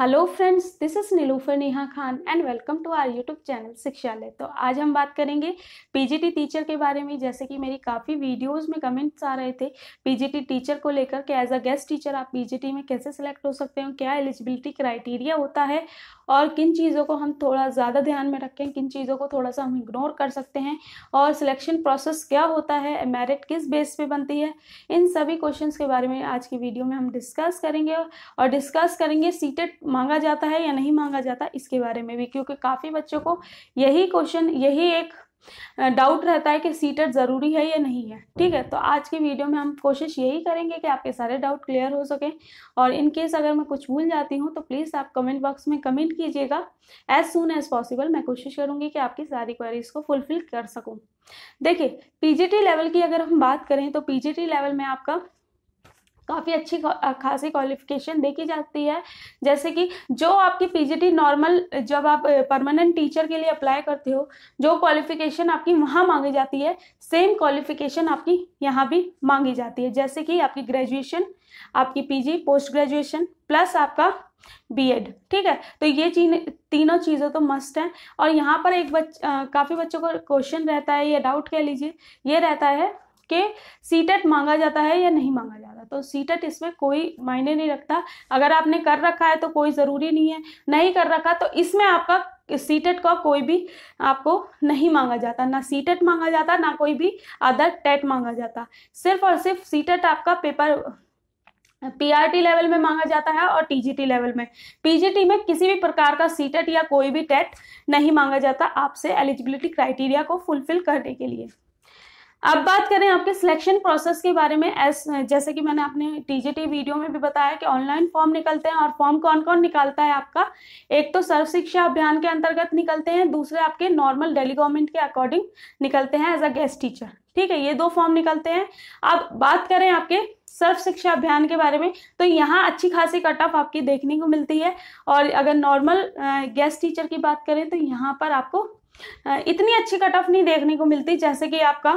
Hello friends this is Nilufar Neha Khan and welcome to our YouTube channel Shikshalaya तो आज हम बात करेंगे पीजीटी टीचर के बारे में, जैसे कि मेरी काफ़ी वीडियोस में कमेंट्स आ रहे थे पीजीटी टीचर को लेकर कि एज अ गेस्ट टीचर आप पीजीटी में कैसे सिलेक्ट हो सकते हो, क्या एलिजिबिलिटी क्राइटेरिया होता है और किन चीज़ों को हम थोड़ा ज़्यादा ध्यान में रखें, किन चीज़ों को थोड़ा सा हम इग्नोर कर सकते हैं और सिलेक्शन प्रोसेस क्या होता है मेरिट किस बेस पे बनती है, इन सभी क्वेश्चंस के बारे में आज की वीडियो में हम डिस्कस करेंगे और डिस्कस करेंगे सीटेड मांगा जाता है या नहीं मांगा जाता इसके बारे में भी, क्योंकि काफ़ी बच्चों को यही क्वेश्चन यही एक डाउट रहता है कि सीटेट ज़रूरी है या नहीं है। ठीक है तो आज की वीडियो में हम कोशिश यही करेंगे कि आपके सारे डाउट क्लियर हो सकें। और इन केस अगर मैं कुछ भूल जाती हूँ तो प्लीज़ आप कमेंट बॉक्स में कमेंट कीजिएगा। एज सुन एज पॉसिबल मैं कोशिश करूँगी कि आपकी सारी क्वेरीज को फुलफिल कर सकूँ। देखिए पीजीटी लेवल की अगर हम बात करें तो पीजीटी लेवल में आपका काफ़ी अच्छी खासी क्वालिफिकेशन देखी जाती है। जैसे कि जो आपकी पीजीटी नॉर्मल जब आप परमानेंट टीचर के लिए अप्लाई करते हो, जो क्वालिफिकेशन आपकी वहाँ मांगी जाती है सेम क्वालिफिकेशन आपकी यहाँ भी मांगी जाती है। जैसे कि आपकी ग्रेजुएशन आपकी पीजी पोस्ट ग्रेजुएशन प्लस आपका बीएड ठीक है? तो ये चीज़ तीनों चीज़ें तो मस्ट हैं। और यहाँ पर एक बच काफ़ी बच्चों को क्वेश्चन रहता है, या डाउट कह लीजिए। ये रहता है कि सीटेट मांगा जाता है या नहीं मांगा जाता। तो सीटेट इसमें कोई मायने नहीं रखता। अगर आपने कर रखा है तो कोई ज़रूरी नहीं है। नहीं कर रखा तो इसमें आपका सीटेट का कोई भी आपको नहीं मांगा जाता। ना सीटेट मांगा जाता, ना कोई भी अदर टेट मांगा जाता। सिर्फ़ और सिर्फ़ सीटेट आपका पेपर पीआरटी लेवल में मांगा जाता है और टीजीटी लेवल में। पीजीटी में किसी भी प्रकार का सीटेट या कोई भी टेट नहीं मांगा जाता आपसे एलिजिबिलिटी क्राइटेरिया को फुलफिल करने के लिए। अब बात करें आपके सिलेक्शन प्रोसेस के बारे में। एस जैसे कि मैंने अपने टीजीटी वीडियो में भी बताया कि ऑनलाइन फॉर्म निकलते हैं और फॉर्म कौन कौन निकालता है आपका। एक तो सर्व शिक्षा अभियान के अंतर्गत निकलते हैं, दूसरे आपके नॉर्मल डेली गवर्नमेंट के अकॉर्डिंग निकलते हैं एज अ गेस्ट टीचर ठीक है, ये दो फॉर्म निकलते हैं। अब बात करें आपके सर्व शिक्षा अभियान के बारे में तो यहाँ अच्छी खासी कट ऑफ़ आपकी देखने को मिलती है। और अगर नॉर्मल गेस्ट टीचर की बात करें तो यहाँ पर आपको इतनी अच्छी कट ऑफ़ नहीं देखने को मिलती जैसे कि आपका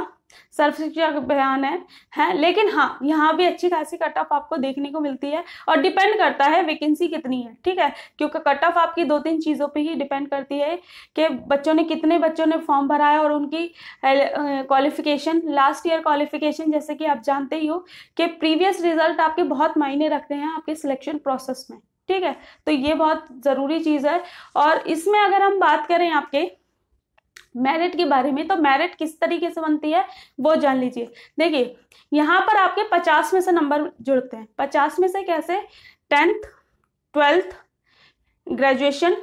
सर्व शिक्षा अभियान है है? लेकिन हाँ यहाँ भी अच्छी खासी कट ऑफ़ आपको देखने को मिलती है और डिपेंड करता है वैकेंसी कितनी है, ठीक है? क्योंकि कट ऑफ़ आपकी दो तीन चीज़ों पे ही डिपेंड करती है कि बच्चों ने कितने बच्चों ने फॉर्म भरा है और उनकी क्वालिफिकेशन लास्ट ईयर क्वालिफिकेशन जैसे कि आप जानते ही हो कि प्रीवियस रिज़ल्ट आपके बहुत मायने रखते हैं आपके सिलेक्शन प्रोसेस में, ठीक है? तो ये बहुत ज़रूरी चीज़ है और इसमें अगर हम बात करें आपके मेरिट के बारे में तो मेरिट किस तरीके से बनती है, वो जान लीजिए। देखिए, यहाँ पर आपके पचास में से नंबर जुड़ते हैं। पचास में से कैसे? टेंथ ट्वेल्थ ग्रेजुएशन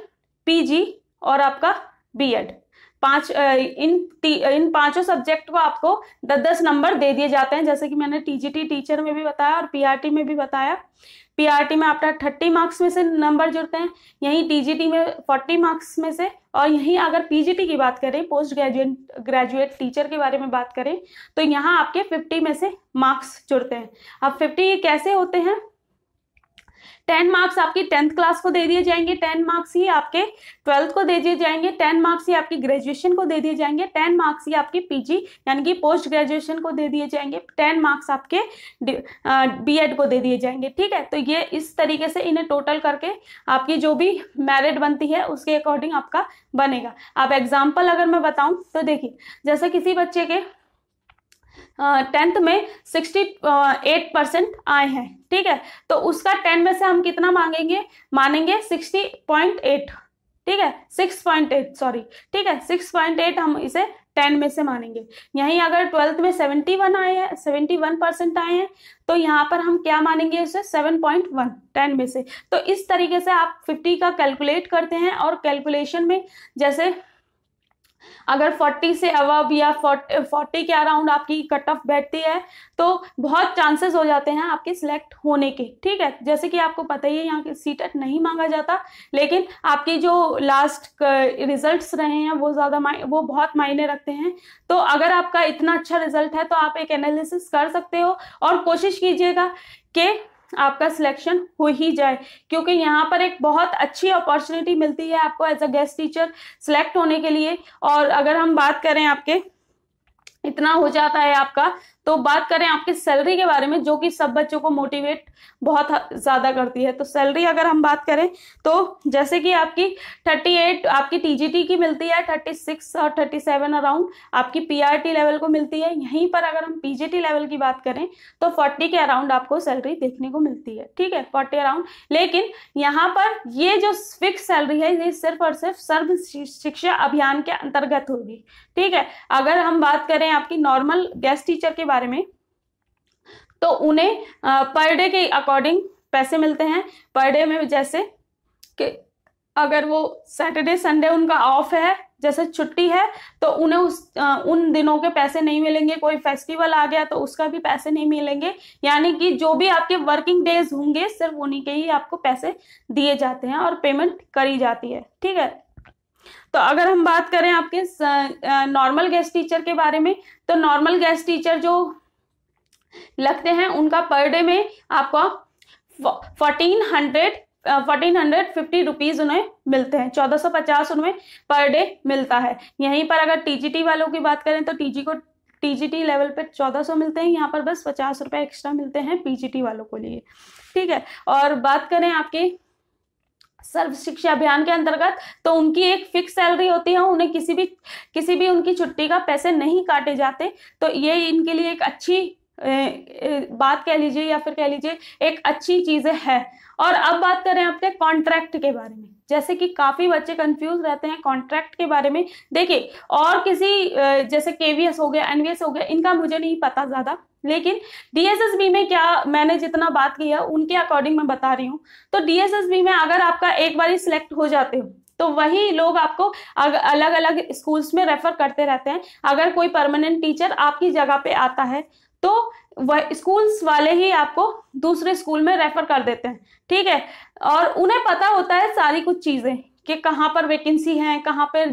पीजी और आपका बीएड पाँच इन इन पाँचों सब्जेक्ट को आपको दस दस नंबर दे दिए जाते हैं। जैसे कि मैंने टीजीटी टीचर में भी बताया और पीआरटी में भी बताया। पीआरटी में आपका थर्टी मार्क्स में से नंबर जुड़ते हैं। यहीं टीजीटी में फोर्टी मार्क्स में से और यहीं अगर पीजीटी की बात करें पोस्ट ग्रेजुएट ग्रेजुएट टीचर के बारे में बात करें तो यहाँ आपके फिफ्टी में से मार्क्स जुड़ते हैं। अब फिफ्टी कैसे होते हैं? टेन मार्क्स आपकी टेंथ क्लास को दे दिए जाएँगे, टेन मार्क्स ही आपके ट्वेल्थ को दे दिए जाएँगे, टेन मार्क्स ही आपकी ग्रेजुएशन को दे दिए जाएँगे, टेन मार्क्स ही आपकी पीजी यानी कि पोस्ट ग्रेजुएशन को दे दिए जाएँगे, टेन मार्क्स आपके बीएड को दे दिए जाएँगे, ठीक है? तो ये इस तरीके से इन्हें टोटल करके आपकी जो भी मेरिट बनती है, उसके अकॉर्डिंग आपका बनेगा। अब एग्ज़ाम्पल अगर मैं बताऊँ तो देखिए, जैसे किसी बच्चे के टेंथ में सिक्सटी एट परसेंट आए हैं, ठीक है? तो उसका टेन में से हम कितना मांगेंगे? मानेंगे सिक्सटी पॉइंट एट ठीक है? सिक्स पॉइंट एट सॉरी ठीक है? सिक्स पॉइंट एट हम इसे टेन में से मानेंगे। यहीं अगर ट्वेल्थ में सेवेंटी वन आए हैं सेवेंटी वन परसेंट आए हैं तो यहाँ पर हम क्या मानेंगे उसे? सेवन पॉइंट वन टेन में से। तो इस तरीके से आप फिफ्टी का कैलकुलेट करते हैं और कैलकुलेशन में जैसे अगर 40 से अवब या 40 40 के अराउंड आपकी कट ऑफ़ बैठती है तो बहुत चांसेस हो जाते हैं आपके सिलेक्ट होने के, ठीक है? जैसे कि आपको पता ही है यहाँ के सीटेट नहीं मांगा जाता, लेकिन आपकी जो लास्ट रिजल्ट्स रहे हैं, वो ज़्यादा वो बहुत मायने रखते हैं। तो अगर आपका इतना अच्छा रिज़ल्ट है तो आप एक एनालिसिस कर सकते हो और कोशिश कीजिएगा कि आपका सिलेक्शन हो ही जाए। क्योंकि यहाँ पर एक बहुत अच्छी अपॉर्चुनिटी मिलती है आपको as a guest teacher select होने के लिए। और अगर हम बात करें आपके, इतना हो जाता है आपका तो बात करें आपकी सैलरी के बारे में, जो कि सब बच्चों को मोटिवेट बहुत ज़्यादा करती है। तो सैलरी अगर हम बात करें तो जैसे कि आपकी 38 आपकी टीजीटी की मिलती है 36 और 37 अराउंड, आपकी पीआरटी लेवल को मिलती है। यहीं पर अगर हम पीजीटी लेवल की बात करें तो 40 के अराउंड आपको सैलरी देखने को मिलती है। ठीक है 40 अराउंड। लेकिन यहाँ पर ये जो फिक्स सैलरी है, ये सिर्फ़ और सिर्फ़ सर्व शिक्षा अभियान के अंतर्गत होगी। ठीक है, अगर हम बात करें आपकी नॉर्मल गेस्ट टीचर के बारे में। तो उन्हें पर डे के अकॉर्डिंग पैसे मिलते हैं। पर डे में जैसे कि अगर वो सैटरडे संडे उनका ऑफ़ है जैसे छुट्टी है तो उन्हें उस आ, उन दिनों के पैसे नहीं मिलेंगे। कोई फेस्टिवल आ गया तो उसका भी पैसे नहीं मिलेंगे। यानी कि जो भी आपके वर्किंग डेज़ होंगे सिर्फ़ उन्हीं के ही आपको पैसे दिए जाते हैं और पेमेंट करी जाती है। ठीक है? तो अगर हम बात करें आपके नॉर्मल गेस्ट टीचर के बारे में तो नॉर्मल गेस्ट टीचर जो लगते हैं, उनका पर डे में आपका fourteen hundred fourteen hundred fifty rupees उन्हें मिलते हैं। चौदह सौ पचास उन्हें पर डे मिलता है। यहीं पर अगर टीजीटी वालों की बात करें तो टीजी को टीजीटी लेवल पे चौदह सौ मिलते हैं, यहाँ पर बस पचास रुपए एक्स्ट्रा मिलते हैं पीजीटी वालों को लिए। ठीक है? और बात करें आपके सर्व शिक्षा अभियान के अंतर्गत तो उनकी एक फिक्स सैलरी होती है, उन्हें किसी भी किसी भी उनकी छुट्टी का पैसे नहीं काटे जाते। तो ये इनके लिए एक अच्छी बात कह लीजिए या फिर कह लीजिए, एक अच्छी चीज़ है। और अब बात करें आपके कॉन्ट्रैक्ट के बारे में। जैसे कि काफ़ी बच्चे कंफ्यूज रहते हैं कॉन्ट्रैक्ट के बारे में। देखिए, और किसी जैसे केवीएस हो गया एनवीएस हो गया, इनका मुझे नहीं पता ज़्यादा। लेकिन डीएसएसबी में क्या मैंने जितना बात किया उनके अकॉर्डिंग मैं बता रही हूँ। तो डीएसएसबी में अगर आपका एक बार सिलेक्ट हो जाते हो तो वही लोग आपको अलग अलग स्कूल्स में रेफर करते रहते हैं। अगर कोई परमानेंट टीचर आपकी जगह पे आता है तो वह स्कूल्स वाले ही आपको दूसरे स्कूल में रेफर कर देते हैं। ठीक है? और उन्हें पता होता है सारी कुछ चीज़ें। कि कहाँ पर वैकेंसी है, कहाँ पर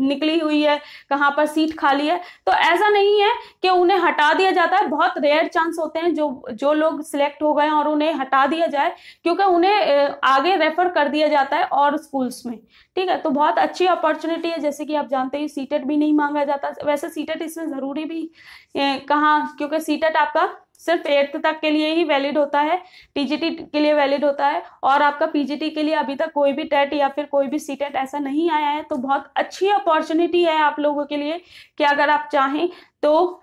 निकली हुई है, कहाँ पर सीट खाली है। तो ऐसा नहीं है कि उन्हें हटा दिया जाता है। बहुत रेयर चांस होते हैं जो जो लोग सिलेक्ट हो गए और उन्हें हटा दिया जाए, क्योंकि उन्हें आगे रेफर कर दिया जाता है और स्कूल्स में। ठीक है? तो बहुत अच्छी अपॉर्चुनिटी है। जैसे कि आप जानते हैं सीटेट भी नहीं मांगा जाता। वैसे सीटेट इसमें ज़रूरी भी कहाँ, क्योंकि सीटेट आपका सिर्फ़ एट्थ तक के लिए ही वैलिड होता है टीजीटी के लिए वैलिड होता है और आपका पीजीटी के लिए अभी तक कोई भी टेट या फिर कोई भी सीटेट ऐसा नहीं आया है तो बहुत अच्छी अपॉर्चुनिटी है आप लोगों के लिए कि अगर आप चाहें तो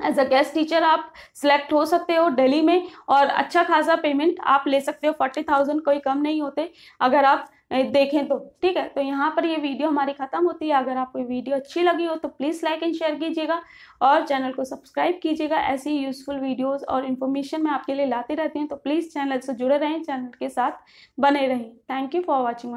एज अ गेस्ट टीचर आप सिलेक्ट हो सकते हो दिल्ली में और अच्छा खासा पेमेंट आप ले सकते हो फोर्टी थाउज़ेंड कोई कम नहीं होते। अगर आप देखें तो ठीक है? तो यहाँ पर ये वीडियो हमारी ख़त्म होती है। अगर आपको वीडियो अच्छी लगी हो तो प्लीज़ लाइक एंड शेयर कीजिएगा और चैनल को सब्सक्राइब कीजिएगा। ऐसी यूजफुल वीडियोस और इन्फॉर्मेशन मैं आपके लिए लाती रहती हूँ। तो प्लीज़ चैनल से जुड़े रहें चैनल के साथ बने रहें। Thank you for watching